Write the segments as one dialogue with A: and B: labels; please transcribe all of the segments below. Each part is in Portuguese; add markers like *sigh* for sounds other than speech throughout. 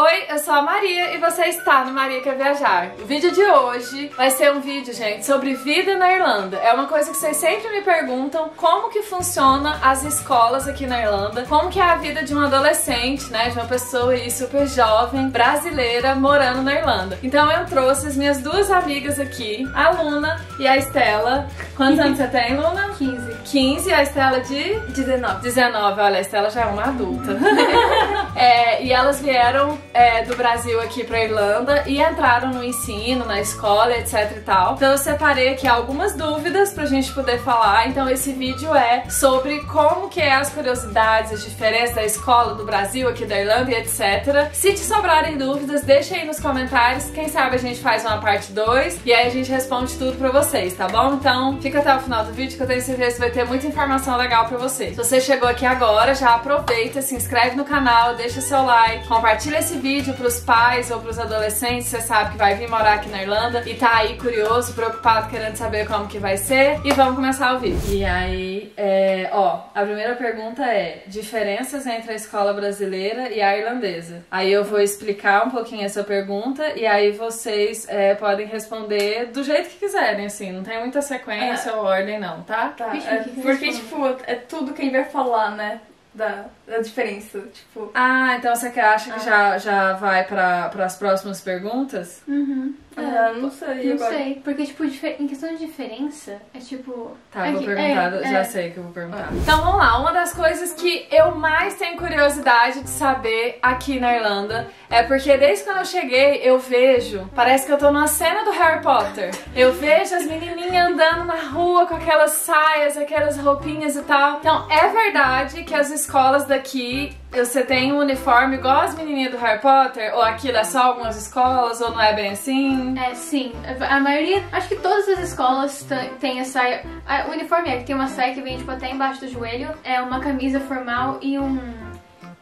A: Oi, eu sou a Maria e você está no Maria Quer Viajar. O vídeo de hoje vai ser um vídeo, gente, sobre vida na Irlanda. É uma coisa que vocês sempre me perguntam, como que funciona as escolas aqui na Irlanda, como que é a vida de um adolescente, né, de uma pessoa aí super jovem, brasileira, morando na Irlanda. Então eu trouxe as minhas duas amigas aqui, a Luna e a Estela. Quantos anos você tem, Luna?
B: 15.
A: 15 e a Estela de
B: 19.
A: 19. Olha, a Estela já é uma adulta. *laughs* é, e elas vieram é, do Brasil aqui pra Irlanda e entraram no ensino, na escola, etc e tal. Então eu separei aqui algumas dúvidas pra gente poder falar. Então esse vídeo é sobre como que é as curiosidades, as diferenças da escola do Brasil, aqui da Irlanda e etc. Se te sobrarem dúvidas, deixa aí nos comentários. Quem sabe a gente faz uma parte 2 e aí a gente responde tudo pra vocês, tá bom? Então fica até o final do vídeo que eu tenho certeza que vai ter muita informação legal pra vocês. Se você chegou aqui agora, já aproveita, se inscreve no canal, deixa seu like, compartilha esse vídeo pros pais ou pros adolescentes, você sabe que vai vir morar aqui na Irlanda e tá aí curioso, preocupado, querendo saber como que vai ser. E vamos começar o vídeo. E aí, é, ó, a primeira pergunta é diferenças entre a escola brasileira e a irlandesa. Aí eu vou explicar um pouquinho essa pergunta e aí vocês é, podem responder do jeito que quiserem, assim, não tem muita sequência ou ordem não, tá?
B: Tá, é,
C: que que
B: porque, tipo, é tudo quem vai falar, né? Da, da diferença, tipo...
A: Ah, então você que acha que
B: Ah.
A: já, já vai para as próximas perguntas?
C: Uhum.
B: Ah, não sei
C: Não
B: agora.
C: sei, porque, tipo, em questão de diferença, é tipo.
A: Tá,
C: é
A: vou
C: que-
A: perguntar,
C: é,
A: já
C: é.
A: sei que eu vou perguntar. Então vamos lá, uma das coisas que eu mais tenho curiosidade de saber aqui na Irlanda é porque desde quando eu cheguei eu vejo, parece que eu tô numa cena do Harry Potter. Eu vejo as menininhas andando na rua com aquelas saias, aquelas roupinhas e tal. Então é verdade que as escolas daqui você tem um uniforme igual as menininhas do Harry Potter? Ou aquilo é só algumas escolas, ou não é bem assim?
C: É, sim. A maioria, acho que todas as escolas têm a saia. a- o uniforme é que tem uma saia que vem, tipo, até embaixo do joelho, é uma camisa formal e um.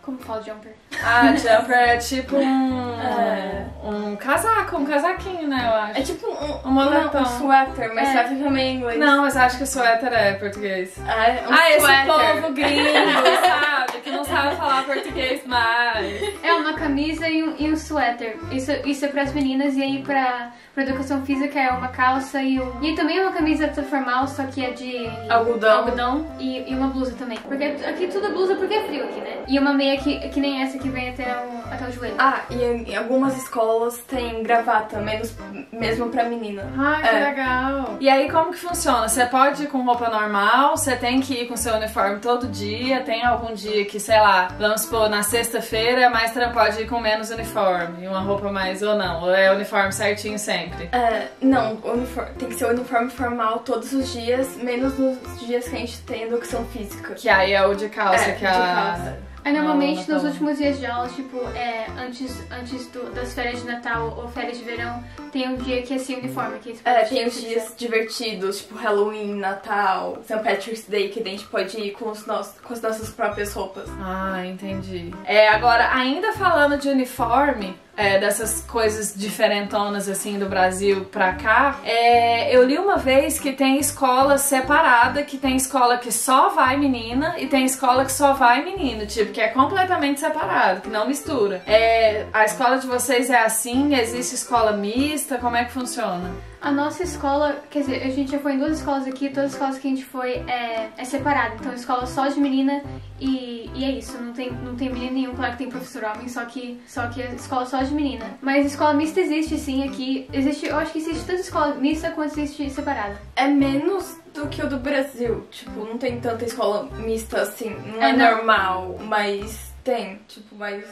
C: Como fala jumper? *laughs*
A: Ah, jumper é tipo um,
B: É.
A: um casaco, um casaquinho, né, eu acho.
B: É tipo um,
A: Um moletom.
B: um suéter, mas
C: É.
B: suéter também é inglês.
A: Não, mas acho que suéter é português.
B: Ah, é um
A: ah, esse povo gringo, *laughs* sabe? Que não sabe falar português mais.
C: É uma camisa e um, e um suéter. Isso, isso é pras meninas e aí pra, pra educação física é uma calça e um. E também uma camisa formal, só que é de
B: Algodão.
C: algodão e, e uma blusa também. Porque aqui tudo é blusa porque é frio aqui, né? E uma meia que, que nem essa que vem até o, até o joelho.
B: Ah, e em, em algumas escolas tem gravata, menos, mesmo pra menina.
A: Ai, que
B: É.
A: legal. E aí, como que funciona? Você pode ir com roupa normal, você tem que ir com seu uniforme todo dia, tem algum dia que, sei lá, vamos supor, na sexta-feira é mais tranquilo, pode ir com menos uniforme, uma roupa mais ou não, ou é uniforme certinho sempre.
B: É, não, uniforme, tem que ser uniforme formal todos os dias, menos nos dias que a gente tem educação física.
A: Que aí é o de calça
B: É,
A: que
B: de
A: a.
B: calça.
C: Aí normalmente nos últimos dias de aula, tipo, é, antes, antes do- das férias de Natal ou férias de verão, tem um dia que é sem uniforme, que
B: É,
C: você
B: tem os dias divertidos, tipo Halloween, Natal, St. Patrick's Day, que a gente pode ir com, os nossos, com as nossas próprias roupas.
A: Ah, entendi. É, agora, ainda falando de uniforme, é, dessas coisas diferentonas assim do Brasil pra cá, é, eu li uma vez que tem escola separada, que tem escola que só vai menina e tem escola que só vai menino, tipo, que é completamente separado, que não mistura. É, a escola de vocês é assim? Existe escola mista? Como é que funciona?
C: A nossa escola, quer dizer, a gente já foi em duas escolas aqui, todas as escolas que a gente foi é, é separada. Então, escola só de menina e, e é isso. Não tem, não tem menino nenhum, claro que tem professor homem, só que, só que é escola só de menina. Mas escola mista existe sim aqui. Existe, eu acho que existe tanto escola mista quanto existe separada.
B: É menos do que o do Brasil. Tipo, não tem tanta escola mista assim. Não é,
C: É, não.
B: normal, mas tem. Tipo, mas.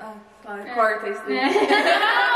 B: Ah, tá, corta isso daí. *laughs*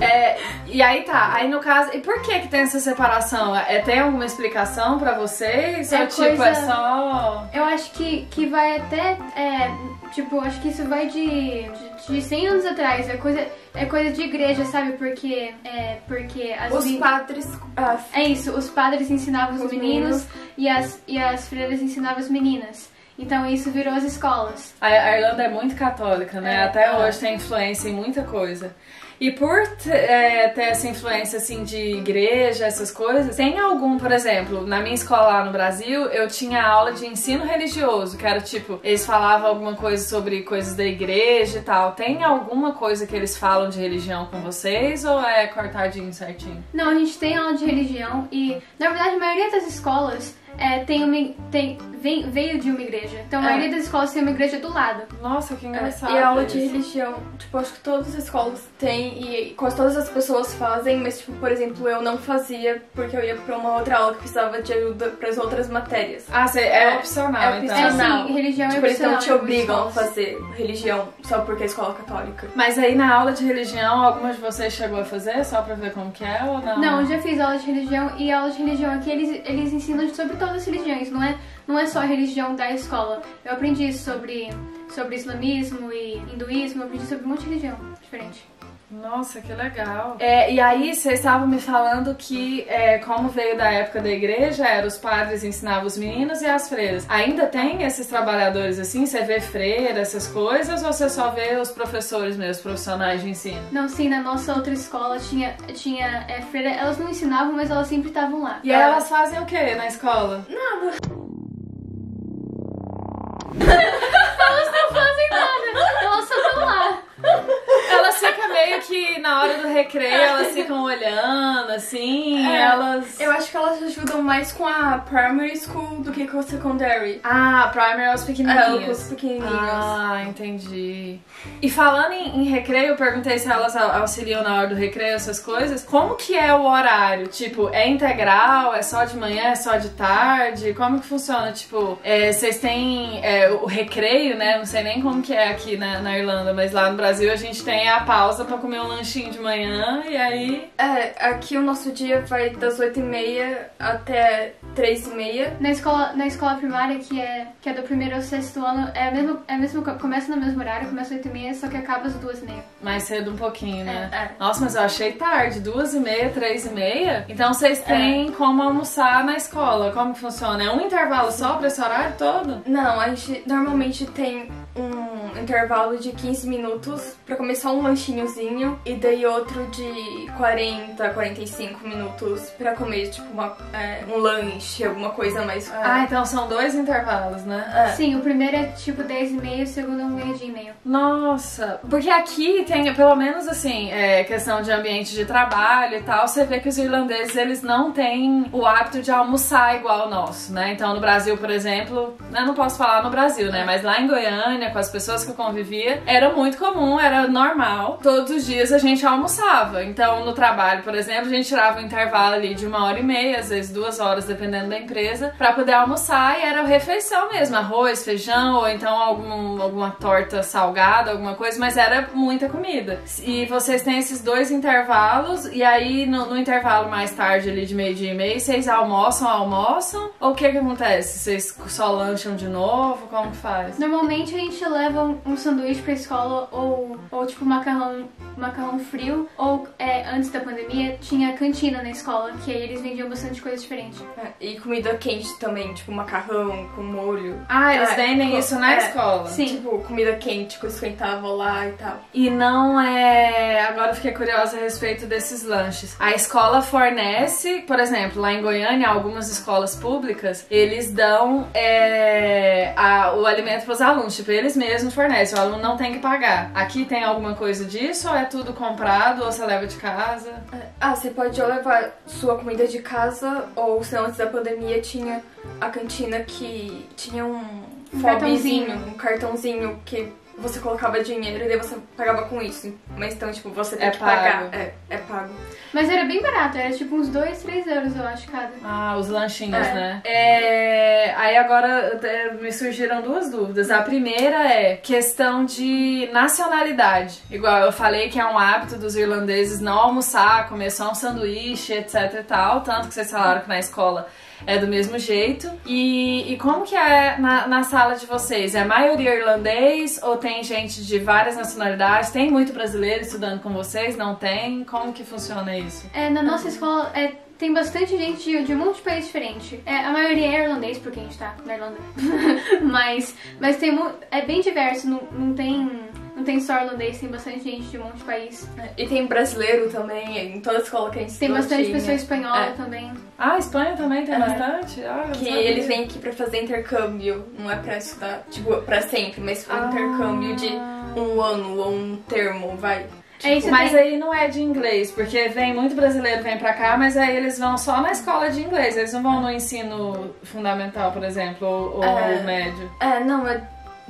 A: É, e aí tá, aí no caso, e por que que tem essa separação? É, tem alguma explicação pra vocês?
C: É
A: Ou tipo,
C: coisa-
A: é só...
C: Eu acho que, que vai até. É, tipo, acho que isso vai de, de, de 100 anos atrás. É coisa, é coisa de igreja, sabe? Porque. É, porque as
B: Os
C: men-
B: padres. ah,
C: É isso, os padres ensinavam os,
B: Os
C: meninos, E, as, e as freiras ensinavam as meninas. Então isso virou as escolas.
A: A a Irlanda é muito católica, né?
C: É,
A: Até
C: é.
A: hoje tem influência em muita coisa. E por é, ter essa influência assim de igreja, essas coisas, tem algum, por exemplo, na minha escola lá no Brasil, eu tinha aula de ensino religioso, que era tipo, eles falavam alguma coisa sobre coisas da igreja e tal. Tem alguma coisa que eles falam de religião com vocês ou é cortadinho certinho?
C: Não, a gente tem aula de religião e, na verdade, a maioria das escolas é, tem uma, tem, vem, veio de uma igreja. Então a
B: É.
C: maioria das escolas tem uma igreja do lado.
A: Nossa, que engraçado.
B: E a aula de religião, tipo, acho que todas as escolas têm e quase todas as pessoas fazem, mas, tipo, por exemplo, eu não fazia porque eu ia pra uma outra aula que precisava de ajuda pras outras matérias.
A: Ah, cê, é,
B: É,
A: opcional,
B: é
A: então.
C: É
B: opcional.
C: sim, religião
B: tipo,
C: é
B: eles não
C: opcional.
B: te
C: algumas
B: obrigam a fazer religião só porque é escola católica.
A: Mas aí na aula de religião, alguma de vocês chegou a fazer só pra ver como que é ou não?
C: Não, eu já fiz aula de religião e a aula de religião aqui eles, eles ensinam sobre todas as religiões, não é, não é só a religião da escola. Eu aprendi sobre, sobre islamismo e hinduísmo, eu aprendi sobre um monte de religião diferente.
A: Nossa, que legal. É, e aí, vocês estavam me falando que, é, como veio da época da igreja, era os padres ensinavam os meninos e as freiras. Ainda tem esses trabalhadores assim? Você vê freira, essas coisas, ou você só vê os professores mesmo, os profissionais de ensino?
C: Não, sim, na nossa outra escola tinha, tinha é, freira, elas não ensinavam, mas elas sempre estavam lá.
A: E aí elas fazem o que na escola?
C: Elas *laughs* não fazem nada, elas só estão lá.
A: Elas ficam meio que na hora do recreio, elas *laughs* ficam olhando, assim,
B: É,
A: elas.
B: Eu acho que elas ajudam mais com a primary school do que com a secondary.
A: Ah, primer é os
B: É,
A: pequenininhos.
B: os pequenininhos.
A: Ah, entendi. E falando em, em recreio, eu perguntei se elas au- auxiliam na hora do recreio, essas coisas. Como que é o horário? Tipo, é integral? É só de manhã? É só de tarde? Como que funciona? Tipo, é, vocês têm é, o recreio, né? Não sei nem como que é aqui na, na Irlanda, mas lá no Brasil a gente tem a pausa pra comer um lanchinho de manhã e aí...
B: É, aqui o nosso dia vai das 8h30 até 3h30.
C: Na escola, na escola primária, que é, que é do primeiro ao sexto ano, é a mesma, é a mesma, co- começa no mesmo horário, começa às 8h30, só que acaba às 2h30.
A: Mais cedo um pouquinho, né?
B: É, é.
A: Nossa, mas eu achei tarde, duas e meia, três e meia. Então vocês têm como almoçar na escola. Como que funciona? É um intervalo só pra esse horário todo?
B: Não, a gente normalmente tem um intervalo de 15 minutos pra começar um lanchinhozinho e daí outro de 40, 45 minutos pra comer, tipo, uma, é, um lanche, alguma coisa mais.
A: Ah, então são dois intervalos, né?
B: É.
C: Sim, o primeiro é tipo 10h30, o segundo é um meio-dia e meio.
A: Nossa, porque aqui tem, pelo menos assim, é, questão de ambiente de trabalho e tal, você vê que os irlandeses, eles não têm o hábito de almoçar igual o nosso, né? Então no Brasil, por exemplo, eu não posso falar no Brasil, né? Mas lá em Goiânia, com as pessoas que eu convivia, era muito comum, era normal. Todos os dias a gente almoçava. Então no trabalho, por exemplo, a gente tirava um intervalo ali de uma hora e meia, às vezes duas horas, dependendo da empresa, pra poder almoçar e era refeição mesmo, arroz, feijão, ou então algum, alguma torta salgada, alguma coisa, mas era muita comida. E vocês têm esses dois intervalos, e aí no, no intervalo mais tarde, ali de meio-dia e meio, vocês almoçam, almoçam? Ou o que que acontece? Vocês só lancham de novo? Como que faz?
C: Normalmente a gente leva um, um sanduíche pra escola ou, ou tipo macarrão, macarrão frio, ou é, antes da pandemia tinha cantina na escola, que aí eles vendiam bastante coisa diferente.
B: É, E comida quente também, tipo macarrão com molho.
A: Ah, eles
B: É,
A: vendem
B: co-
A: isso na
B: é,
A: escola?
C: Sim.
B: Tipo, comida quente que eu esquentava lá e tal.
A: E não é. Agora eu fiquei curiosa a respeito desses lanches. A escola fornece, por exemplo, lá em Goiânia, algumas escolas públicas, eles dão é, a- o alimento para os alunos. Tipo, eles mesmos fornecem. O aluno não tem que pagar. Aqui tem alguma coisa disso? Ou é tudo comprado? Ou você leva de casa?
B: É, Ah, você pode ou levar sua comida de casa, ou se antes da pandemia tinha a cantina que tinha um,
C: Um
B: fobzinho, um cartãozinho que você colocava dinheiro e daí você pagava com isso. Mas então, tipo, você tem
A: É
B: que
A: pago.
B: pagar. É, é pago.
C: Mas era bem barato, era tipo uns 2, 3 euros, eu acho, cada.
A: Ah, os lanchinhos,
B: É.
A: né? É, aí agora me surgiram duas dúvidas. A primeira é questão de nacionalidade. Igual eu falei que é um hábito dos irlandeses não almoçar, comer só um sanduíche, etc e tal. Tanto que vocês falaram que na escola é do mesmo jeito. E, e como que é na, na sala de vocês? É maioria irlandês ou tem gente de várias nacionalidades? Tem muito brasileiro estudando com vocês? Não tem? Como que funciona isso?
C: É, na nossa escola é, tem bastante gente de, de um monte de país diferente. É, a maioria é irlandês, porque a gente tá na Irlanda. *laughs* mas mas tem, é bem diverso, não, não tem. Não tem só irlandês, tem bastante gente de um monte de país.
B: E tem brasileiro também, em toda escola que a gente
C: Tem bastante
B: tinha.
C: pessoa espanhola
B: É.
C: também.
A: Ah, Espanha também tem
B: É.
A: bastante? Ah,
B: Que
A: sabia.
B: eles vêm aqui pra fazer intercâmbio, não é pra estudar, tipo, pra sempre, mas um
A: Ah.
B: intercâmbio de um ano ou um termo, vai.
C: É isso
A: Mas
C: tem-
A: aí não é de inglês, porque vem muito brasileiro vem pra cá, mas aí eles vão só na escola de inglês, eles não vão no ensino fundamental, por exemplo, ou, ou
B: É.
A: médio.
B: É, não, é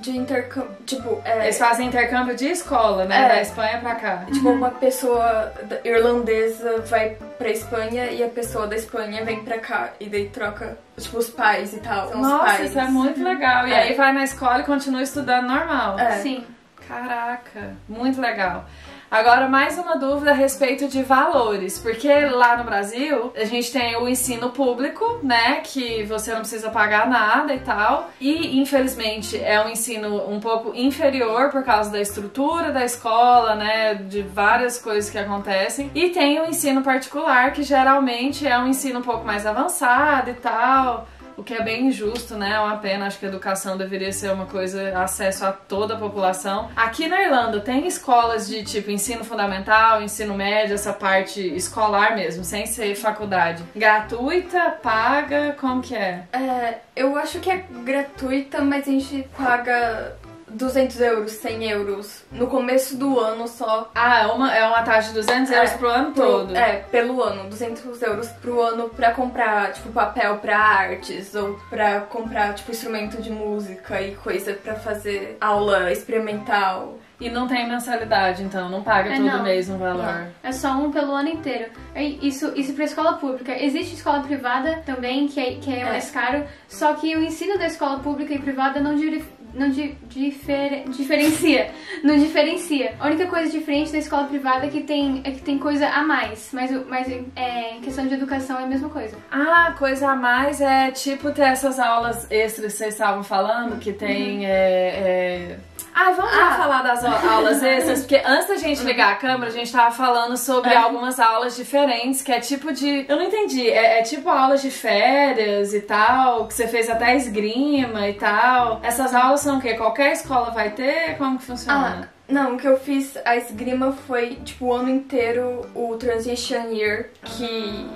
B: de intercâmbio, tipo, é...
A: Eles fazem intercâmbio de escola, né?
B: É.
A: Da Espanha pra cá.
B: Tipo, uma pessoa irlandesa vai pra Espanha e a pessoa da Espanha vem pra cá. E daí troca, tipo, os pais e tal. São os
A: Nossa,
B: pais.
A: isso é muito legal. E
B: É.
A: aí vai na escola e continua estudando normal.
B: É.
C: Sim.
A: Caraca, muito legal. Agora, mais uma dúvida a respeito de valores, porque lá no Brasil a gente tem o ensino público, né, que você não precisa pagar nada e tal, e infelizmente é um ensino um pouco inferior por causa da estrutura da escola, né, de várias coisas que acontecem, e tem o ensino particular, que geralmente é um ensino um pouco mais avançado e tal. O que é bem injusto, né? É uma pena. Acho que a educação deveria ser uma coisa acesso a toda a população. Aqui na Irlanda tem escolas de tipo ensino fundamental, ensino médio, essa parte escolar mesmo, sem ser faculdade. Gratuita, paga, como que é?
B: É, eu acho que é gratuita, mas a gente paga 200 euros, 100 euros no começo do ano só.
A: Ah, é uma, é uma taxa de 200 euros
B: É,
A: pro ano
B: Pro-
A: todo.
B: É, pelo ano, 200 euros pro ano pra comprar, tipo, papel pra artes ou pra comprar, tipo, instrumento de música e coisa pra fazer aula experimental.
A: E não tem mensalidade, então, não paga
C: É,
A: todo
C: não.
A: mês um valor.
B: Não.
C: É só um pelo ano inteiro. É Isso, isso pra escola pública. Existe escola privada também, que é, que é,
B: É.
C: mais caro, só que o ensino da escola pública e privada não, diri- não di- difer- diferencia. Não diferencia. A única coisa diferente da escola privada é que tem, é que tem coisa a mais. Mas, mas é, em questão de educação é a mesma coisa.
A: Ah, coisa a mais é tipo ter essas aulas extras que vocês estavam falando, que tem. É, é... Ah, vamos
B: Ah.
A: falar das au- aulas extras, porque antes da gente ligar a câmera, a gente tava falando sobre
B: É.
A: algumas aulas diferentes, que é tipo de. Eu não entendi, é, é tipo aulas de férias e tal, que você fez até esgrima e tal. Essas aulas são o quê? Qualquer escola vai ter? Como que
B: Ah,
A: funciona?
B: não, o que eu fiz, a esgrima foi, tipo, o ano inteiro o Transition Year, que...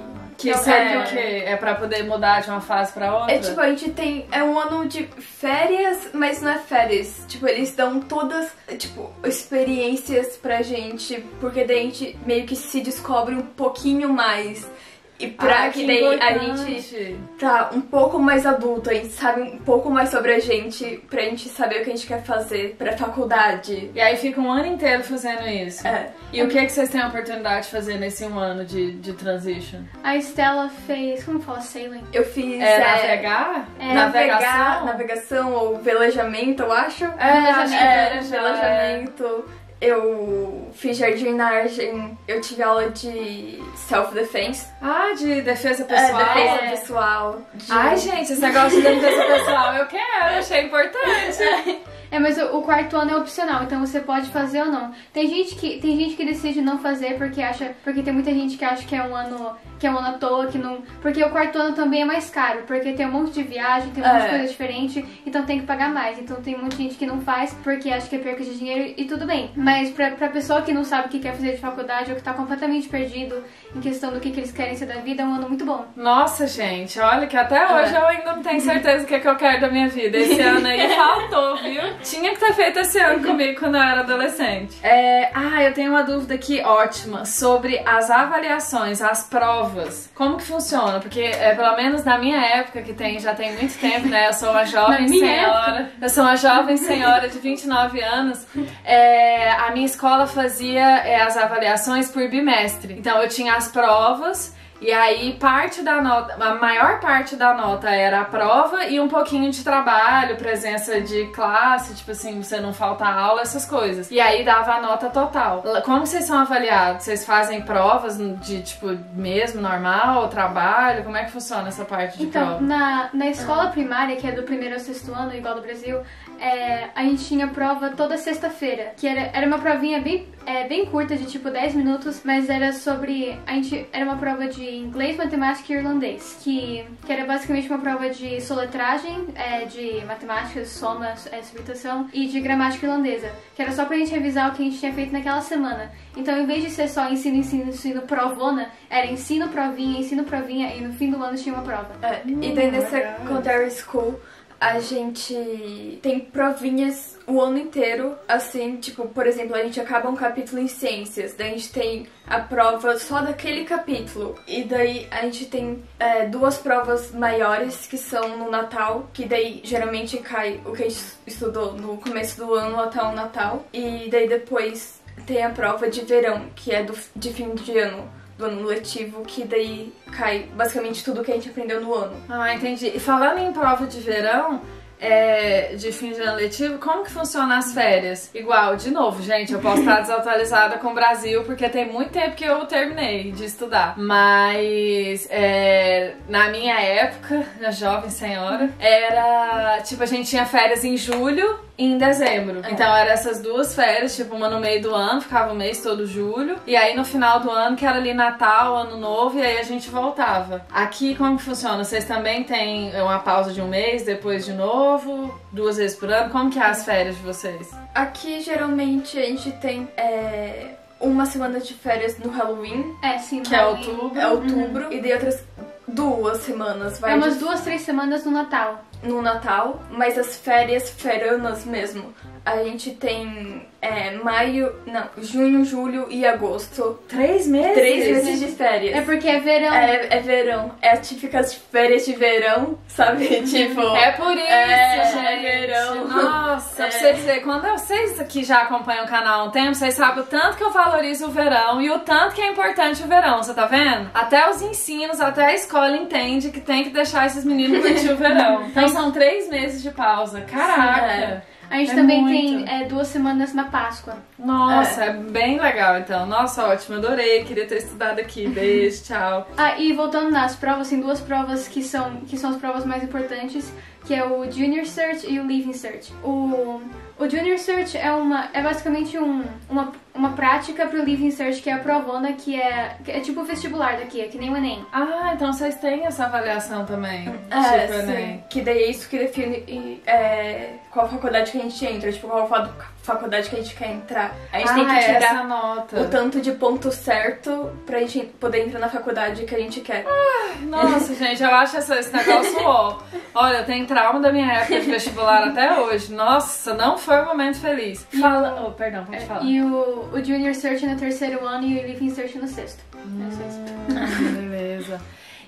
A: que
B: não,
A: seria
B: é-
A: o quê? É pra poder mudar de uma fase pra outra?
B: É tipo, a gente tem. É um ano de férias, mas não é férias. Tipo, eles dão todas, tipo, experiências pra gente, porque daí a gente meio que se descobre um pouquinho mais. E pra
A: Ah,
B: que, daí a gente tá um pouco mais adulto, a gente sabe um pouco mais sobre a gente, pra gente saber o que a gente quer fazer pra faculdade.
A: E aí fica um ano inteiro fazendo isso.
B: É.
A: E o que, que vocês têm a oportunidade de fazer nesse um ano de, de transition?
C: A Estela fez. Como fala? Sailing?
B: Eu fiz.
A: É, navegar?
C: É,
B: Navegar,
A: navegação?
B: navegação ou velejamento, eu acho.
A: É, que
B: É, velejamento. Eu fiz jardinagem, eu tive aula de self-defense.
A: Ah, de defesa
B: É,
A: pessoal?
B: defesa
C: É.
B: pessoal. de-
A: Ai, gente, esse negócio de defesa pessoal eu quero, achei importante. *laughs*
C: É, mas o, o quarto ano é opcional, então você pode fazer ou não. Tem gente que tem gente que decide não fazer porque acha, porque tem muita gente que acha que é um ano, que é um ano à toa, que não, porque o quarto ano também é mais caro, porque tem um monte de viagem, tem um monte de
B: É.
C: coisa diferente, então tem que pagar mais. Então tem muita gente que não faz porque acha que é perca de dinheiro e tudo bem. Mas pra, pra pessoa que não sabe o que quer fazer de faculdade ou que tá completamente perdido em questão do que, que eles querem ser da vida, é um ano muito bom.
A: Nossa, gente, olha que até hoje eu ainda não tenho certeza do que, é que eu quero da minha vida. Esse *laughs* ano aí faltou, viu? Tinha que ter feito esse ano comigo quando eu era adolescente. É, ah, eu tenho uma dúvida aqui ótima sobre as avaliações, as provas. Como que funciona? Porque, é, pelo menos na minha época, que tem, já tem muito tempo, né? Eu sou uma *laughs* jovem senhora. Eu sou uma jovem senhora de 29 anos. É, a minha escola fazia é, as avaliações por bimestre. Então eu tinha as provas E aí parte da nota, a maior parte da nota era a prova e um pouquinho de trabalho, presença de classe, tipo assim, você não falta aula, essas coisas. E aí dava a nota total. Como vocês são avaliados? Vocês fazem provas de tipo mesmo normal, trabalho? Como é que funciona essa parte de
C: então,
A: prova?
C: Na, na escola primária, que é do primeiro ao sexto ano, igual do Brasil, é, a gente tinha prova toda sexta-feira, que era, era uma provinha bem, é, bem curta, de tipo 10 minutos, mas era sobre. A gente, era uma prova de inglês, matemática e irlandês, que, que era basicamente uma prova de soletragem, é, de matemática, soma, é, subtração e de gramática irlandesa, que era só pra gente revisar o que a gente tinha feito naquela semana. Então, em vez de ser só ensino, ensino, ensino, provona, era ensino, provinha, ensino, provinha, e no fim do ano tinha uma prova.
B: É, e daí nessa secondary school a gente tem provinhas o ano inteiro, assim, tipo, por exemplo, a gente acaba um capítulo em ciências, daí a gente tem a prova só daquele capítulo, e daí a gente tem é, duas provas maiores que são no Natal, que daí geralmente cai o que a gente estudou no começo do ano até o Natal, e daí depois tem a prova de verão, que é do, de fim de ano do ano letivo, que daí cai basicamente tudo que a gente aprendeu no ano.
A: Ah, entendi. E falando em prova de verão, é, de fim de ano letivo, como que funciona as férias? Igual, de novo, gente, eu posso estar desatualizada com o Brasil porque tem muito tempo que eu terminei de estudar. Mas é, na minha época, na jovem senhora, era tipo, a gente tinha férias em julho em dezembro. É. Então eram essas duas férias, tipo, uma no meio do ano, ficava o mês todo julho, e aí no final do ano, que era ali Natal, Ano Novo, e aí a gente voltava. Aqui como que funciona? Vocês também têm uma pausa de um mês, depois de novo, duas vezes por ano? Como que é as férias de vocês?
B: Aqui geralmente a gente tem é, uma semana de férias no Halloween.
C: É, sim,
B: que
C: Halloween.
B: é outubro. É outubro. Uhum. E de outras duas semanas. Vai
C: é umas
B: de...
C: duas, três semanas no Natal.
B: No Natal, mas as férias feranas mesmo. A gente tem é, maio, não, junho, julho e agosto.
A: Três meses?
B: Três meses de férias.
C: É porque é verão.
B: É, é verão. É típicas férias de verão, sabe? *laughs* tipo.
A: É por isso,
B: é,
A: gente.
B: É verão.
A: Nossa, é. pra você dizer, quando vocês que já acompanham o canal há um tempo, vocês sabem o tanto que eu valorizo o verão e o tanto que é importante o verão, você tá vendo? Até os ensinos, até a escola entende que tem que deixar esses meninos curtir o verão. *laughs* Então são três meses de pausa. Caraca! Sim, é.
C: A gente é também muito. tem é, duas semanas na Páscoa.
A: Nossa, é. é. bem legal então. Nossa, ótimo, adorei. Queria ter estudado aqui. *laughs* Beijo, tchau.
C: Ah, e voltando nas provas, tem duas provas que são, que são as provas mais importantes, que é o Junior Search e o Leaving Search. O, o Junior Search é, uma, é basicamente um, uma uma prática pro Living Search, que é a provona, que é, que é tipo o vestibular daqui, é que nem o Enem.
A: Ah, então vocês têm essa avaliação também.
B: É, tipo sim. Enem. Que daí é isso que define é, qual faculdade que a gente entra, tipo, qual faculdade que a gente quer entrar. A gente
A: ah,
B: tem que
A: é
B: tirar
A: nota.
B: o tanto de ponto certo pra gente poder entrar na faculdade que a gente quer.
A: Ah, nossa, gente, eu acho esse negócio ó. Olha, eu tenho trauma da minha época de vestibular até hoje. Nossa, não foi um momento feliz. Fala. Oh, perdão, pode falar.
C: E o o Junior Search no terceiro ano e o Living Search no sexto. Hum,
A: beleza.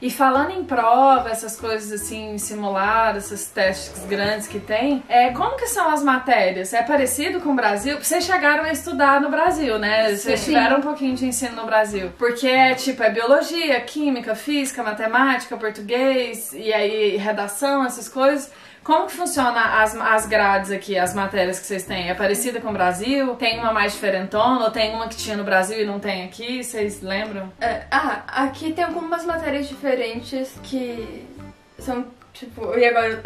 A: E falando em prova, essas coisas assim, simuladas, esses testes grandes que tem, é, como que são as matérias? É parecido com o Brasil? Vocês chegaram a estudar no Brasil, né? Vocês Sim. tiveram um pouquinho de ensino no Brasil. Porque é tipo, é biologia, química, física, matemática, português, e aí redação, essas coisas. Como que funciona as, as grades aqui, as matérias que vocês têm? É parecida com o Brasil? Tem uma mais diferentona? Ou tem uma que tinha no Brasil e não tem aqui? Vocês lembram?
B: É, ah, aqui tem algumas matérias diferentes que são, tipo... E agora...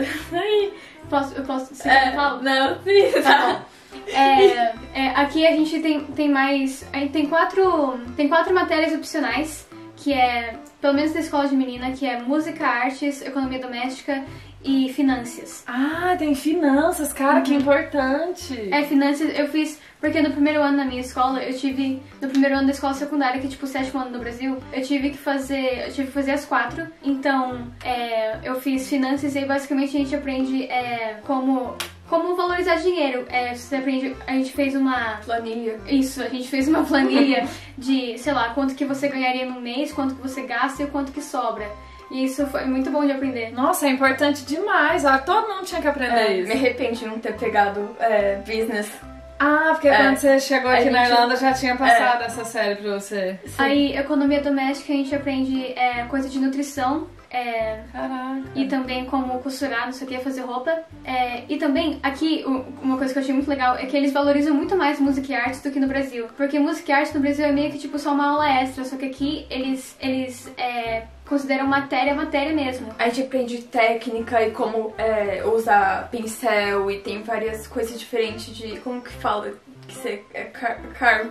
B: *laughs*
C: posso, eu posso... Você
B: é, Não, sim.
C: Tá é, é, aqui a gente tem, tem mais... Tem quatro, tem quatro matérias opcionais, que é, pelo menos na escola de menina, que é música, artes, economia doméstica e finanças.
A: Ah, tem finanças, cara, uhum. que importante.
C: É, finanças eu fiz porque no primeiro ano na minha escola, eu tive. No primeiro ano da escola secundária, que é tipo o sétimo ano no Brasil, eu tive que fazer. Eu tive que fazer as quatro. Então, é, eu fiz finanças e aí basicamente a gente aprende é, como como valorizar dinheiro. É, você aprende, a gente fez uma
B: planilha.
C: Isso, a gente fez uma planilha *laughs* de, sei lá, quanto que você ganharia no mês, quanto que você gasta e o quanto que sobra. E isso foi muito bom de aprender.
A: Nossa, é importante demais. Ah, todo mundo tinha que aprender
B: é,
A: isso.
B: Me arrependo de não ter pegado é, business
A: Ah, porque
B: É.
A: quando você chegou aqui na
B: gente-
A: Irlanda já tinha passado essa série pra você.
C: Aí, economia doméstica, a gente aprende é, coisa de nutrição. É,
A: Caraca.
C: e também como costurar, não sei o que, fazer roupa. É, e também, aqui, uma coisa que eu achei muito legal é que eles valorizam muito mais música e artes do que no Brasil. Porque música e arte no Brasil é meio que tipo só uma aula extra, só que aqui eles, eles é, consideram matéria matéria mesmo.
B: A gente aprende técnica e como é, usar pincel e tem várias coisas diferentes de. Como que fala? Que você. É car. car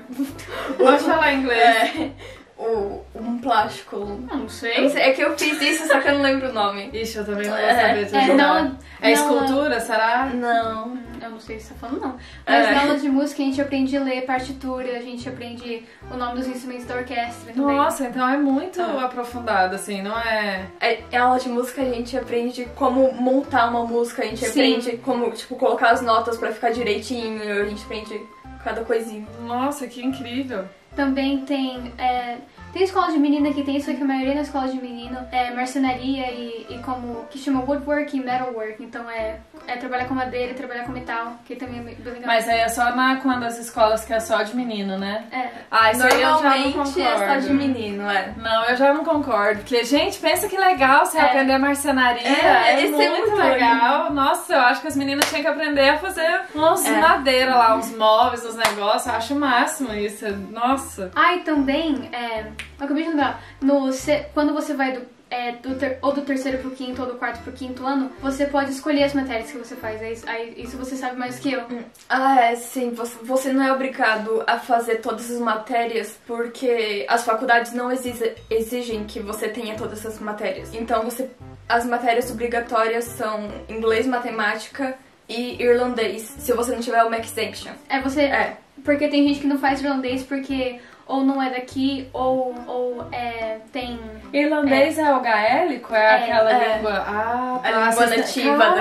A: Pode falar inglês. *laughs*
B: é, o, um plástico.
C: Não, não
B: Eu não
C: sei.
B: sei, é que eu fiz isso, só que eu não lembro o nome.
A: Ixi, eu também não vou
B: É,
A: saber te
C: É,
A: ajudar.
C: não,
A: É
C: não-
A: escultura, será?
B: Não.
C: Eu não sei se você tá falando, não. Mas
B: É.
C: na aula de música a gente aprende a ler partitura, a gente aprende o nome dos instrumentos da orquestra também.
A: Nossa, então é muito
B: Ah.
A: aprofundado, assim, não é...
B: É, em aula de música a gente aprende como montar uma música, a gente
C: Sim.
B: aprende como, tipo, colocar as notas pra ficar direitinho, a gente aprende cada coisinha.
A: Nossa, que incrível.
C: Também tem. é, tem escola de menina que tem isso, que a maioria da escola de menino é marcenaria e, e como. que chama woodwork e metalwork. Então é, é trabalhar com madeira e trabalhar com metal, que também é bem legal.
A: Mas aí é só na, quando as escolas que é só de menino, né?
C: É.
A: Ah, isso aí eu já não
B: Normalmente
A: concordo.
B: é só de menino, é.
A: Não, eu já não concordo. Porque, gente, pensa que legal você
C: É.
A: aprender marcenaria.
B: É,
A: É,
B: isso é
A: muito,
B: muito
A: legal. Nossa, eu acho que as meninas tinham que aprender a fazer uns
B: É.
A: madeira lá, uns móveis, uns negócios. Eu acho o máximo isso. Nossa.
C: Ah, e também, é, eu acabei de lembrar, no, quando você vai do, é, do ter- ou do terceiro pro quinto ou do quarto pro quinto ano, você pode escolher as matérias que você faz. Aí, aí isso você sabe mais que eu.
B: Ah, é, sim. Você, você não é obrigado a fazer todas as matérias porque as faculdades não exige- exigem que você tenha todas essas matérias. Então, você, as matérias obrigatórias são inglês, matemática e irlandês, se você não tiver uma exemption.
C: É você.
B: É.
C: Porque tem gente que não faz irlandês porque ou não é daqui ou, ou é, tem.
A: Irlandês é, o gaélico? É,
C: É,
A: aquela
B: é.
A: língua. Ah,
B: A
A: tá.
B: língua
A: Vocês têm-
B: nativa
A: Caramba,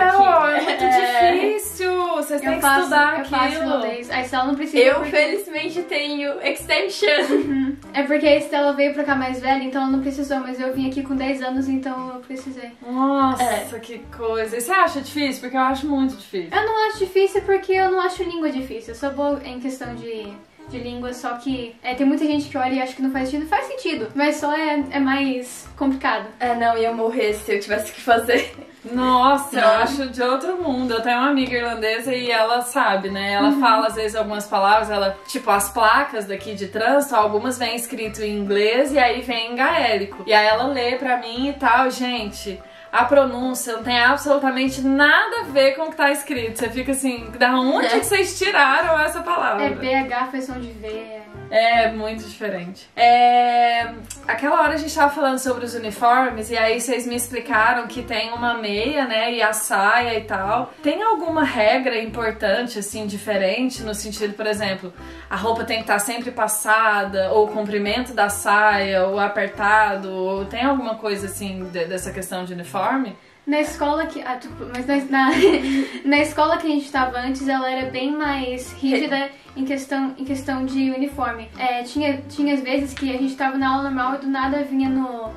B: daqui.
A: É muito
B: É.
A: difícil. Vocês têm que
C: faço,
A: estudar
C: eu faço
A: aquilo.
C: irlandês. A Estela não precisa.
B: Eu,
C: porque-
B: felizmente, tenho extension. *laughs*
C: É porque a Estela veio pra cá mais velha, então ela não precisou, mas eu vim aqui com 10 anos, então eu precisei.
A: Nossa,
B: É.
A: que coisa. E você acha difícil? Porque eu acho muito difícil.
C: Eu não acho difícil porque eu não acho língua difícil. Eu sou boa em questão de, de língua, só que é, tem muita gente que olha e acha que não faz sentido. Faz sentido, mas só é, é mais complicado.
B: É, não, ia morrer se eu tivesse que fazer.
A: Nossa, eu
B: Não.
A: acho de outro mundo. Eu tenho uma amiga irlandesa e ela sabe, né? Ela
C: Uhum.
A: fala às vezes algumas palavras, ela, tipo, as placas daqui de trânsito, algumas vêm escrito em inglês e aí vem em gaélico. E aí ela lê pra mim e tal, gente. A pronúncia não tem absolutamente nada a ver com o que tá escrito. Você fica assim, da onde que vocês tiraram essa palavra?
C: É BH, som de V. é-
A: muito diferente. É, Aquela hora a gente tava falando sobre os uniformes e aí vocês me explicaram que tem uma meia, né, e a saia e tal. Tem alguma regra importante, assim, diferente no sentido, por exemplo, a roupa tem que estar sempre passada, ou o comprimento da saia, ou apertado, ou tem alguma coisa assim de- dessa questão de uniforme?
C: Na escola que. Ah, desculpa, mas na, na, *laughs* na escola que a gente tava antes, ela era bem mais rígida em questão, em questão de uniforme. É, tinha, tinha as vezes que a gente tava na aula normal e do nada vinha no.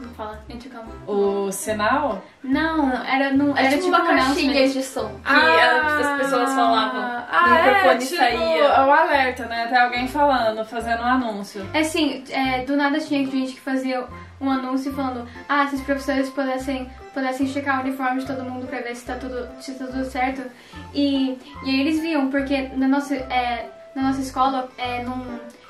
C: Como fala? Intercom.
A: O sinal?
C: Não, era no.
B: Era
C: Era
B: tipo uma caixinha de som que as pessoas falavam.
A: Ah,
B: no microfone
A: é, tipo,
B: saía.
A: o alerta, né? Tem alguém falando, fazendo um anúncio.
C: É assim, é, do nada tinha gente que fazia um anúncio falando ah, se os professores pudessem, pudessem checar o uniforme de todo mundo pra ver se tá tudo, se tá tudo certo. E, e aí eles viam, porque na nossa, é, na nossa escola é, não,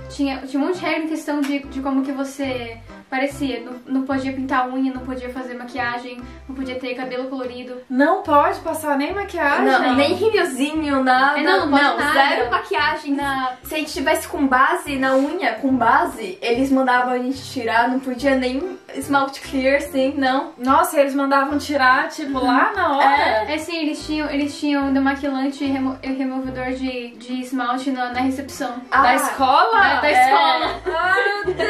C: tinha, tinha um monte de regra em questão de, de como que você parecia. Não, não podia pintar unha, não podia fazer maquiagem, não podia ter cabelo colorido.
A: Não pode passar nem maquiagem.
B: Não, nem rímelzinho, nada.
C: É, não, não pode nada.
B: zero maquiagem.
C: Na,
B: Se a gente tivesse com base na unha, com base, eles mandavam a gente tirar, não podia nem esmalte clear, assim, não.
A: Nossa, eles mandavam tirar, tipo, lá na hora.
C: É sim, eles tinham, eles tinham demaquilante e remo, removedor de, de esmalte na, na recepção.
B: Ah,
A: Da escola?
C: Da- da
B: é.
C: escola.
A: Ai, meu Deus.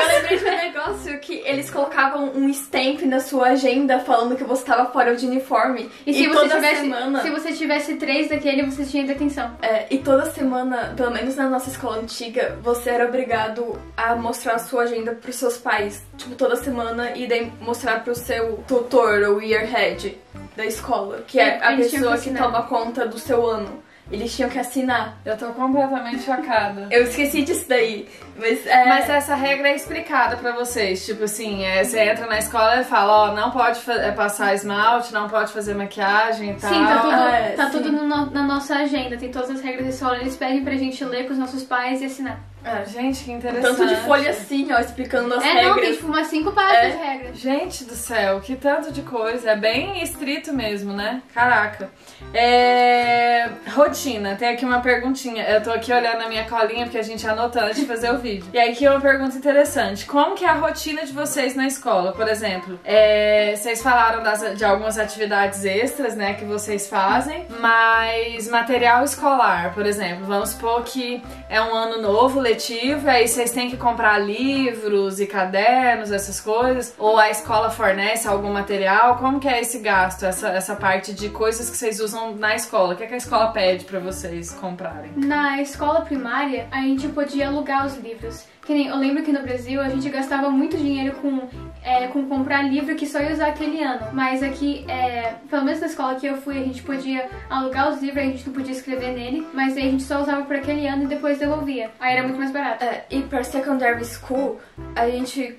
B: Eu lembrei de um negócio que eles colocavam um stamp na sua agenda falando que você tava fora de uniforme.
C: E se você
B: toda
C: tivesse,
B: semana.
C: se você tivesse três daquele, você tinha detenção.
B: É, e toda semana, pelo menos na nossa escola antiga, você era obrigado a mostrar a sua agenda pros seus pais, tipo, toda semana, e daí mostrar pro seu tutor ou yearhead da escola, que é a
C: Eles tinham
B: pessoa
C: que
B: toma conta do seu ano. Eles tinham que assinar.
A: Eu tô completamente chocada.
B: Eu esqueci disso daí. Mas, é...
A: Mas essa regra é explicada pra vocês. Tipo assim, é, você entra na escola e fala, ó, não pode é, passar esmalte, não pode fazer maquiagem e tal.
C: Sim, tá tudo,
B: é,
C: tá
B: sim.
C: tudo no- na nossa agenda, tem todas as regras da escola. Eles pedem pra gente ler com os nossos pais e assinar.
B: É,
A: Gente, que interessante.
B: tanto de folha assim, ó, explicando as
C: é,
B: regras.
C: não, tem tipo umas cinco páginas
B: É.
C: de regras.
A: Gente do céu, que tanto de coisa. É bem estrito mesmo, né? Caraca. É... Rotina. Tem aqui uma perguntinha. Eu tô aqui olhando na minha colinha porque a gente anotou antes de fazer o vídeo. E aí aqui é uma pergunta interessante. Como que é a rotina de vocês na escola? Por exemplo, é, vocês falaram das- de algumas atividades extras, né, que vocês fazem, mas material escolar, por exemplo, vamos supor que é um ano novo, letivo, e aí vocês têm que comprar livros e cadernos, essas coisas, ou a escola fornece algum material, como que é esse gasto, essa, essa parte de coisas que vocês usam na escola? O que, é que a escola pede pra vocês comprarem?
C: Na escola primária, a gente podia alugar os livros. Que nem, eu lembro que no Brasil a gente gastava muito dinheiro com, é, com comprar livro que só ia usar aquele ano. Mas aqui, é, pelo menos na escola que eu fui, a gente podia alugar os livros, a gente não podia escrever nele, mas aí a gente só usava por aquele ano e depois devolvia. Aí era muito mais barato.
B: É, e para secondary school, a gente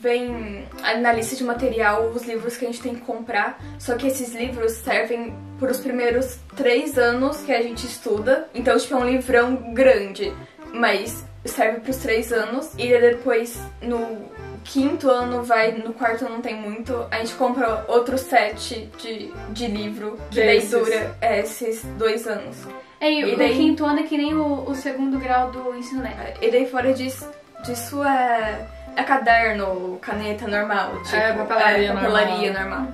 B: vem na lista de material os livros que a gente tem que comprar. Só que esses livros servem para os primeiros três anos que a gente estuda. Então, tipo, é um livrão grande. Mas serve para os três anos. E depois, no quinto ano, vai. No quarto ano não tem muito. A gente compra outro set de, de livro. Que daí dura é, esses dois anos.
C: É, e
B: E
C: o
B: daí-
C: quinto ano é que nem o, o segundo grau do ensino médio.
B: E daí fora disso, disso é, é caderno, caneta normal. Tipo,
A: É, papelaria
B: é, papelaria normal.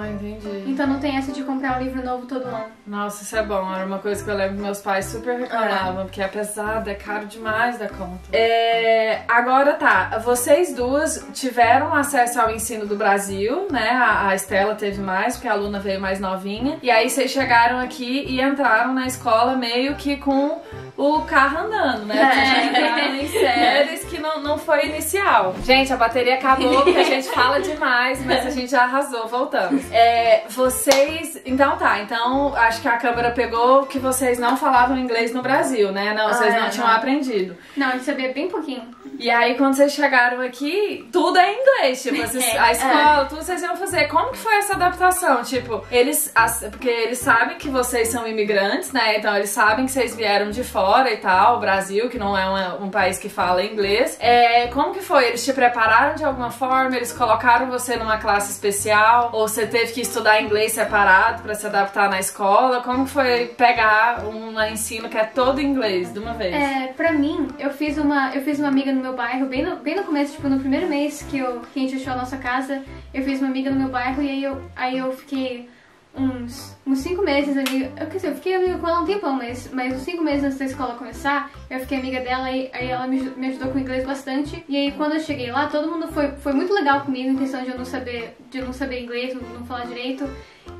A: Ah, entendi.
C: Então não tem essa de comprar um livro novo todo ano.
A: Nossa, isso é bom. Era uma coisa que eu lembro que meus pais super reclamavam, porque é pesado, é caro demais da conta. É, agora tá, vocês duas tiveram acesso ao ensino do Brasil, né? A, a Estela teve mais, porque a aluna veio mais novinha. E aí vocês chegaram aqui e entraram na escola meio que com o carro andando, né? Porque já entraram em *laughs* séries que não, não foi inicial. Gente, a bateria acabou porque a gente fala demais, mas a gente já arrasou, voltamos. É, vocês. Então tá, então acho que a câmera pegou que vocês não falavam inglês no Brasil, né? Não, vocês
B: Ah,
A: não
B: é,
A: tinham
B: não.
A: aprendido.
C: Não, a gente sabia bem pouquinho.
A: E aí, quando vocês chegaram aqui, tudo é inglês. Tipo, *laughs* vocês- a escola, tudo vocês iam fazer. Como que foi essa adaptação? Tipo, eles. as- porque eles sabem que vocês são imigrantes, né? Então eles sabem que vocês vieram de fora e tal, o Brasil, que não é uma- um país que fala inglês. É, como que foi? Eles te prepararam de alguma forma? Eles colocaram você numa classe especial? Ou você teve que estudar inglês separado pra se adaptar na escola? Como foi pegar um ensino que é todo inglês de uma vez?
C: É, pra mim, eu fiz uma, eu fiz uma amiga no meu bairro, bem no, bem no começo, tipo, no primeiro mês que, eu, que a gente achou a nossa casa, eu fiz uma amiga no meu bairro e aí eu, aí eu fiquei uns, uns cinco meses amiga. Eu, quer dizer, eu fiquei amiga com ela um tempão, mas, mas uns cinco meses antes da escola começar, eu fiquei amiga dela e aí ela me, me ajudou com o inglês bastante. E aí quando eu cheguei lá, todo mundo foi, foi muito legal comigo em questão de eu não saber, de eu não saber inglês, não, não falar direito.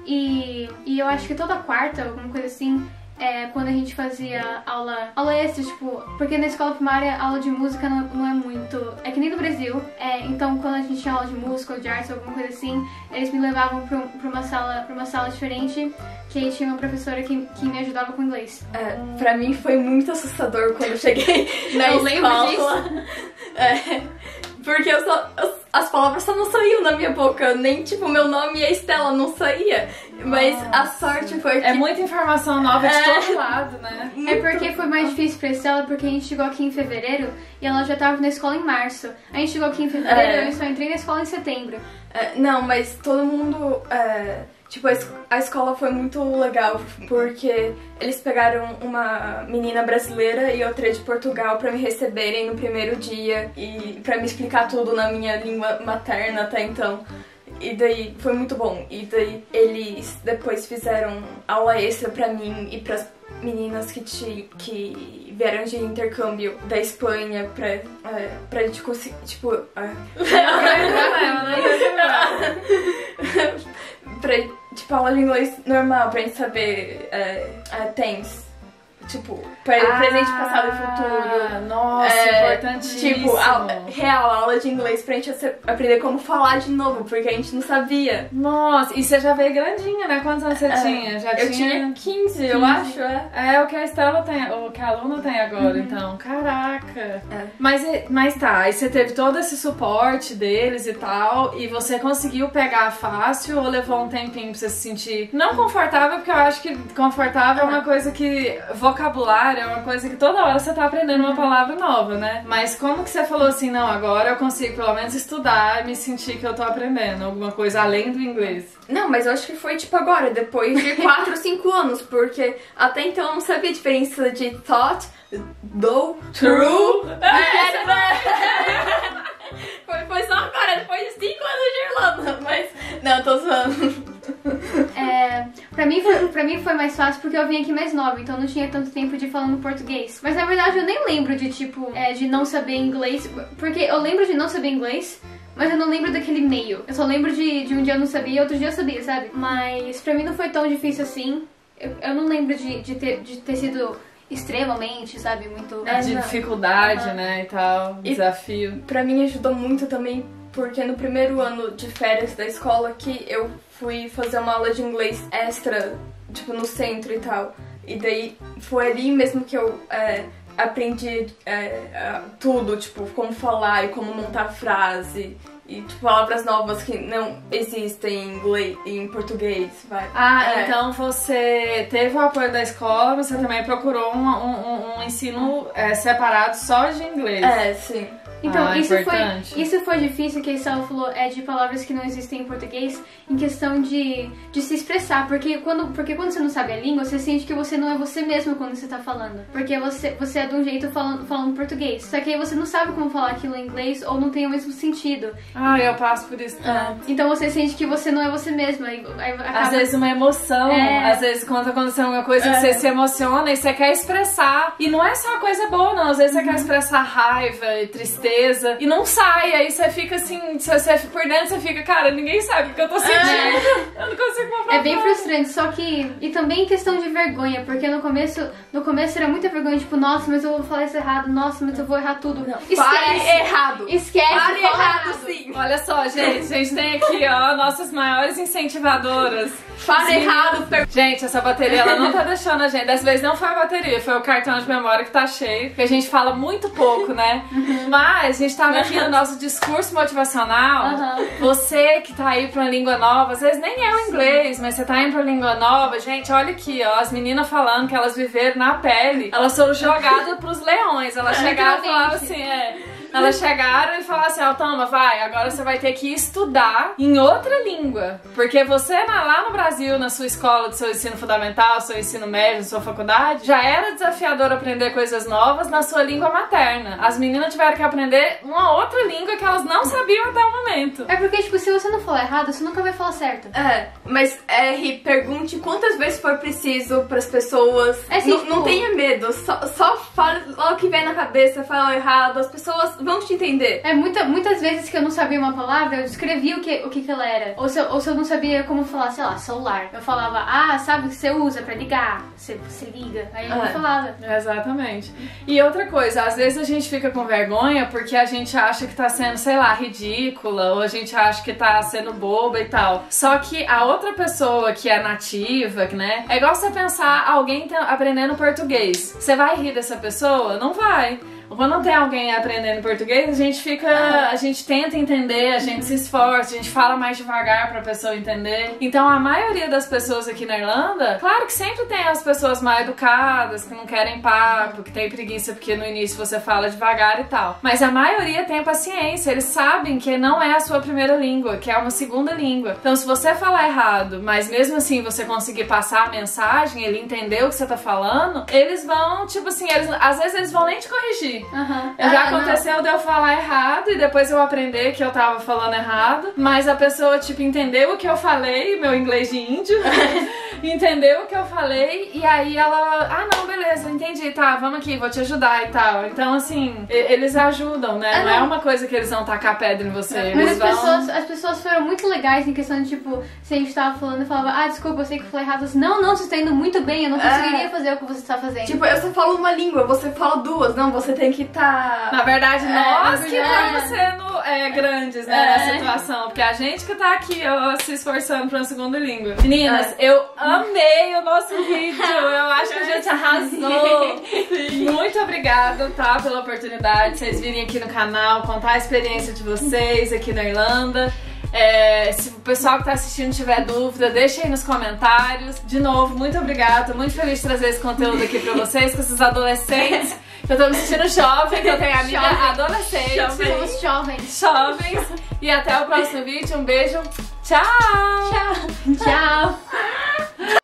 C: E, e eu acho que toda quarta, alguma coisa assim, é, quando a gente fazia aula, aula extra, tipo, porque na escola primária aula de música não, não é muito. É que nem no Brasil. É, então quando a gente tinha aula de música ou de artes, alguma coisa assim, eles me levavam pra, pra uma sala pra uma sala diferente, que aí tinha uma professora que, que me ajudava com inglês.
B: É, pra mim foi muito assustador quando eu cheguei *laughs* na
C: Eu lembro
B: escola. É, porque eu só, eu- as palavras só não saíam da minha boca, nem tipo meu nome e a Estela não saía. Mas a sorte foi que
A: É muita informação nova de
B: É.
A: todo lado, né? *laughs*
C: É porque foi mais difícil pra Estela, porque a gente chegou aqui em fevereiro e ela já tava na escola em março. A gente chegou aqui em fevereiro
B: É.
C: e eu só entrei na escola em setembro.
B: É, não, mas todo mundo. é, tipo, a, es- a escola foi muito legal, porque eles pegaram uma menina brasileira e outra de Portugal pra me receberem no primeiro dia e pra me explicar tudo na minha língua materna até então. E daí foi muito bom. E daí eles depois fizeram aula extra pra mim e pras meninas que, te, que vieram de intercâmbio da Espanha pra, é, pra gente conseguir. Tipo. é, *laughs* pra, tipo, aula de inglês normal, pra gente saber é, é, thanks. Tipo, pre- presente, passado e futuro.
A: Ah, Nossa,
B: É,
A: importantíssimo.
B: Tipo, a, real, aula de inglês pra gente ace- aprender como falar de novo, porque a gente não sabia.
A: Nossa, e você já veio grandinha, né? Quantos anos você
B: É,
A: tinha? Já
B: eu tinha 15, eu acho, é.
A: É o que a Estela tem, o que a aluna tem agora, então. Caraca.
B: É.
A: Mas, mas tá, aí você teve todo esse suporte deles e tal, e você conseguiu pegar fácil ou levou um tempinho pra você se sentir não confortável, porque eu acho que confortável é uma coisa que. Vocabulário é uma coisa que toda hora você tá aprendendo uma palavra nova, né? Mas como que você falou assim, não, agora eu consigo pelo menos estudar e me sentir que eu tô aprendendo alguma coisa além do inglês?
B: Não, mas eu acho que foi tipo agora, depois de 4 ou 5 anos, porque até então eu não sabia a diferença de thought, do, true. É, né? *laughs* foi, foi só agora, depois de 5 anos de Irlanda, mas. Não, tô zoando.
C: É, pra, mim foi, pra mim foi mais fácil porque eu vim aqui mais nova, então não tinha tanto tempo de falando português. Mas na verdade eu nem lembro de tipo, é, de não saber inglês, porque eu lembro de não saber inglês. Mas eu não lembro daquele meio. Eu só lembro de, de um dia eu não sabia e outro dia eu sabia, sabe? Mas pra mim não foi tão difícil assim. Eu, eu não lembro de, de, ter, de ter sido extremamente, sabe? Muito.
B: É,
A: de
B: não.
A: dificuldade,
C: Aham.
A: né, e tal,
B: E-
A: desafio.
B: Pra mim ajudou muito também, porque no primeiro ano de férias da escola que eu fui fazer uma aula de inglês extra, tipo, no centro e tal. E daí foi ali mesmo que eu é, aprendi é, tudo, tipo, como falar e como montar frase. E tipo, palavras novas que não existem em inglês, em português, vai.
A: Ah,
B: É.
A: então você teve o apoio da escola, você também procurou um, um- um- um ensino é, separado só de inglês.
B: É, sim.
C: Então,
A: Ah,
C: isso,
A: importante.
C: foi, isso foi difícil, que a Isabel falou, é de palavras que não existem em português, em questão de, de se expressar. Porque quando, porque quando você não sabe a língua, você sente que você não é você mesmo quando você tá falando. Porque você, você é de um jeito falando, falando português. Só que aí você não sabe como falar aquilo em inglês ou não tem o mesmo sentido.
A: Ah, eu passo por isso. também.
C: Então você sente que você não é você mesmo. Aí, aí acaba...
A: Às vezes uma emoção,
C: É.
A: às vezes quando aconteceu alguma coisa que
B: É.
A: você se emociona e você quer expressar. E não é só coisa boa, não. Às vezes você quer expressar raiva e tristeza e não sai. Aí você fica assim, você, por dentro você fica, cara, ninguém sabe o que eu tô sentindo. Eu não consigo comprar.
C: É bem frustrante, só que. E também questão de vergonha, porque no começo, no começo era muita vergonha, tipo, nossa, mas eu vou falar isso errado, nossa, mas eu vou errar tudo.
B: Fale
C: Esquece!
B: errado.
C: Esquece!
B: Fale
C: fala
B: errado, sim.
A: Olha só, gente, a gente tem aqui, ó, nossas maiores incentivadoras.
B: Fale errado. per-
A: Gente, essa bateria ela não tá deixando a gente. Dessa vez não foi a bateria, foi o cartão de memória que tá cheio. Porque a gente fala muito pouco, né? Mas a gente tava aqui no nosso discurso motivacional.
C: Aham.
A: Você que tá aí pra uma língua nova, às vezes nem é o inglês, mas você tá indo pra uma língua nova. Gente, olha aqui, ó, as meninas falando que elas viveram na pele. Elas foram jogadas pros leões. Elas chegaram e falavam assim, é. Elas chegaram e falaram assim, ó, toma, vai, agora você vai ter que estudar em outra língua. Porque você na- lá no Brasil, na sua escola, do seu ensino fundamental, seu ensino médio, na sua faculdade, já era desafiador aprender coisas novas na sua língua materna. As meninas tiveram que aprender uma outra língua que elas não sabiam até o momento.
C: É porque, tipo, se você não falar errado, você nunca vai falar certo.
B: É, mas é, Ri, pergunte quantas vezes for preciso pras pessoas.
C: É assim,
B: não,
C: tipo-
B: não tenha medo, só, só fala o que vem na cabeça, fala errado, as pessoas vão te entender.
C: É, muita, muitas vezes que eu não sabia uma palavra, eu descrevia o que, o que, que ela era. Ou se, eu, ou se eu não sabia como falar, sei lá, celular. Eu falava, ah, sabe o que você usa pra ligar? Você, você liga. Aí eu não
B: É.
C: falava.
A: Exatamente. E outra coisa, às vezes a gente fica com vergonha porque a gente acha que tá sendo, sei lá, ridícula, ou a gente acha que tá sendo boba e tal. Só que a outra pessoa que é nativa, né? É igual você pensar alguém tá aprendendo português. Você vai rir dessa pessoa? Não vai. Quando tem alguém aprendendo português, a gente fica. A gente tenta entender, a gente se esforça, a gente fala mais devagar pra pessoa entender. Então a maioria das pessoas aqui na Irlanda, claro que sempre tem as pessoas mal educadas, que não querem papo, que tem preguiça porque no início você fala devagar e tal. Mas a maioria tem paciência, eles sabem que não é a sua primeira língua, que é uma segunda língua. Então se você falar errado, mas mesmo assim você conseguir passar a mensagem, ele entender o que você tá falando, eles vão, tipo assim, eles, às vezes eles vão nem te corrigir.
C: Aham.
A: Já
C: Ah, não.
A: aconteceu de eu falar errado e depois eu aprender que eu tava falando errado, mas a pessoa, tipo, entendeu o que eu falei, meu inglês de índio, *laughs* entendeu o que eu falei e aí ela, ah, não, beleza, entendi, tá, vamos aqui, vou te ajudar e tal. Então, assim, eles ajudam, né?
C: Ah,
A: não. é
C: não.
A: uma coisa que eles vão tacar pedra em você.
C: Mas
A: Eles
C: as
A: vão...
C: pessoas, as pessoas foram muito legais em questão de, tipo, se a gente tava falando e falava, ah, desculpa, eu sei que eu falei errado. Assim, não, não, você tá indo muito bem, eu não conseguiria fazer o que você tá fazendo.
B: Tipo, eu só falo uma língua, você fala duas. Não, você tem que tá.
A: Na verdade, nós
B: na
A: que estamos sendo é, grandes né,
B: É.
A: nessa situação. Porque a gente que tá aqui ó, se esforçando pra uma segunda língua. Meninas, eu amei o nosso vídeo. Eu *laughs* acho que a gente arrasou. Muito obrigada, tá, pela oportunidade de vocês virem aqui no canal, contar a experiência de vocês aqui na Irlanda. É, se o pessoal que tá assistindo tiver dúvida, deixa aí nos comentários. De novo, muito obrigada. Tô muito feliz de trazer esse conteúdo aqui pra vocês, com esses adolescentes. Eu tô me sentindo jovem, que eu tenho amiga
C: Jovem.
A: adolescente.
C: Somos jovens.
A: Jovens. E até o próximo vídeo. Um beijo. Tchau!
C: Tchau. Tchau. *laughs*